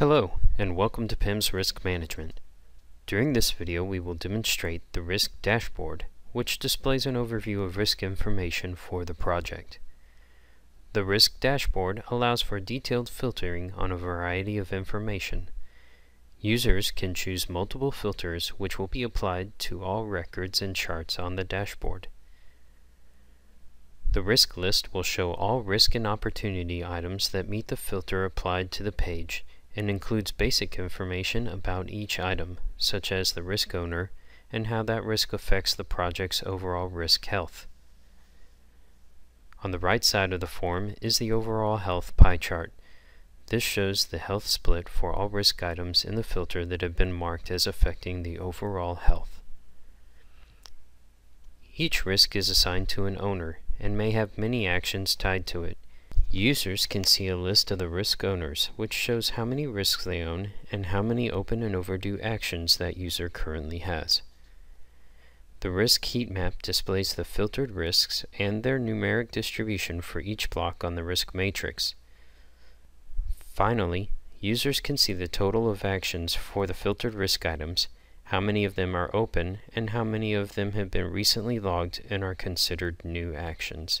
Hello, and welcome to PIMS Risk Management. During this video we will demonstrate the Risk Dashboard, which displays an overview of risk information for the project. The Risk Dashboard allows for detailed filtering on a variety of information. Users can choose multiple filters which will be applied to all records and charts on the dashboard. The risk list will show all risk and opportunity items that meet the filter applied to the page and includes basic information about each item, such as the risk owner and how that risk affects the project's overall risk health. On the right side of the form is the overall health pie chart. This shows the health split for all risk items in the filter that have been marked as affecting the overall health. Each risk is assigned to an owner and may have many actions tied to it. Users can see a list of the risk owners, which shows how many risks they own and how many open and overdue actions that user currently has. The risk heat map displays the filtered risks and their numeric distribution for each block on the risk matrix. Finally, users can see the total of actions for the filtered risk items, how many of them are open, and how many of them have been recently logged and are considered new actions.